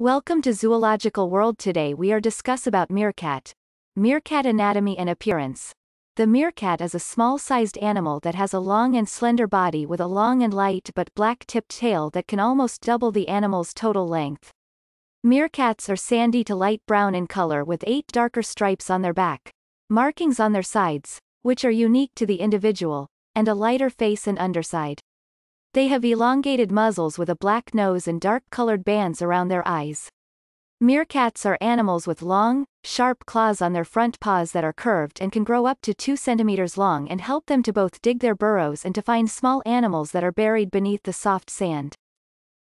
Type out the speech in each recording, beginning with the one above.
Welcome to Zoological World today we are discuss about meerkat. Meerkat anatomy and appearance. The meerkat is a small-sized animal that has a long and slender body with a long and light but black-tipped tail that can almost double the animal's total length. Meerkats are sandy to light brown in color with eight darker stripes on their back, markings on their sides, which are unique to the individual, and a lighter face and underside. They have elongated muzzles with a black nose and dark-colored bands around their eyes. Meerkats are animals with long, sharp claws on their front paws that are curved and can grow up to 2 centimeters long and help them to both dig their burrows and to find small animals that are buried beneath the soft sand.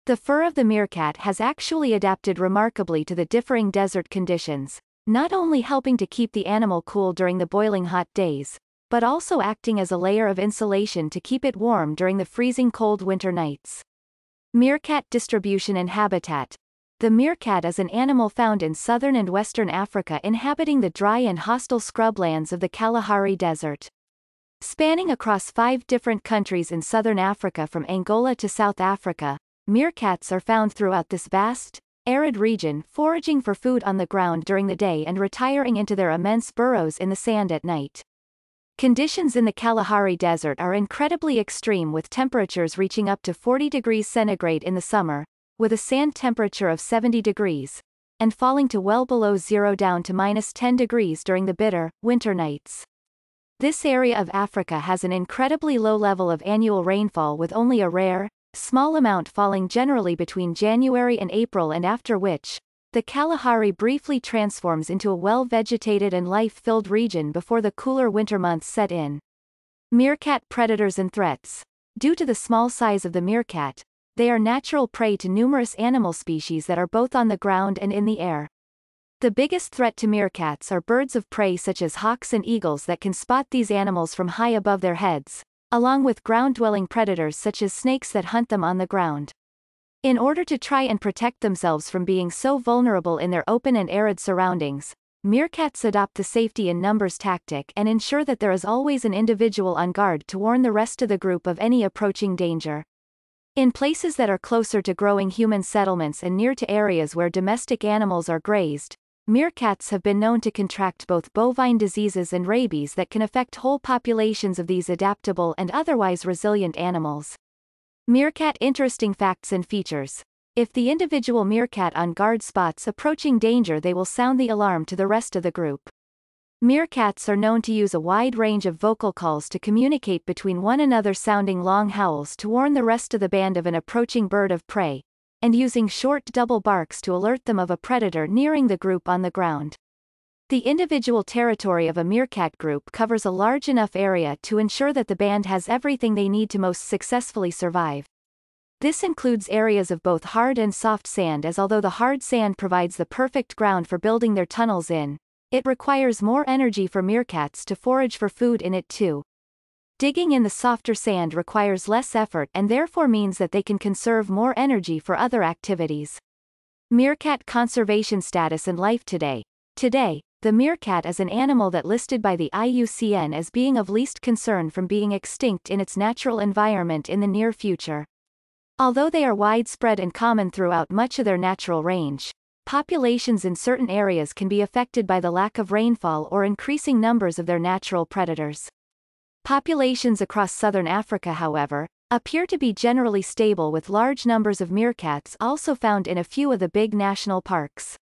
The fur of the meerkat has actually adapted remarkably to the differing desert conditions, not only helping to keep the animal cool during the boiling hot days, but also acting as a layer of insulation to keep it warm during the freezing cold winter nights. Meerkat distribution and habitat. The meerkat is an animal found in southern and western Africa inhabiting the dry and hostile scrublands of the Kalahari Desert. Spanning across five different countries in southern Africa from Angola to South Africa, meerkats are found throughout this vast, arid region foraging for food on the ground during the day and retiring into their immense burrows in the sand at night. Conditions in the Kalahari Desert are incredibly extreme with temperatures reaching up to 40 degrees centigrade in the summer, with a sand temperature of 70 degrees, and falling to well below zero down to minus 10 degrees during the bitter, winter nights. This area of Africa has an incredibly low level of annual rainfall with only a rare, small amount falling generally between January and April and after which, the Kalahari briefly transforms into a well-vegetated and life-filled region before the cooler winter months set in. Meerkat predators and threats. Due to the small size of the meerkat, they are natural prey to numerous animal species that are both on the ground and in the air. The biggest threat to meerkats are birds of prey such as hawks and eagles that can spot these animals from high above their heads, along with ground-dwelling predators such as snakes that hunt them on the ground. In order to try and protect themselves from being so vulnerable in their open and arid surroundings, meerkats adopt the safety in numbers tactic and ensure that there is always an individual on guard to warn the rest of the group of any approaching danger. In places that are closer to growing human settlements and near to areas where domestic animals are grazed, meerkats have been known to contract both bovine diseases and rabies that can affect whole populations of these adaptable and otherwise resilient animals. Meerkat interesting facts and features. If the individual meerkat on guard spots approaching danger they will sound the alarm to the rest of the group. Meerkats are known to use a wide range of vocal calls to communicate between one another sounding long howls to warn the rest of the band of an approaching bird of prey, and using short double barks to alert them of a predator nearing the group on the ground. The individual territory of a meerkat group covers a large enough area to ensure that the band has everything they need to most successfully survive. This includes areas of both hard and soft sand as although the hard sand provides the perfect ground for building their tunnels in, it requires more energy for meerkats to forage for food in it too. Digging in the softer sand requires less effort and therefore means that they can conserve more energy for other activities. Meerkat conservation status and life today. Today, the meerkat is an animal that listed by the IUCN as being of least concern from being extinct in its natural environment in the near future. Although they are widespread and common throughout much of their natural range, populations in certain areas can be affected by the lack of rainfall or increasing numbers of their natural predators. Populations across southern Africa however, appear to be generally stable with large numbers of meerkats also found in a few of the big national parks.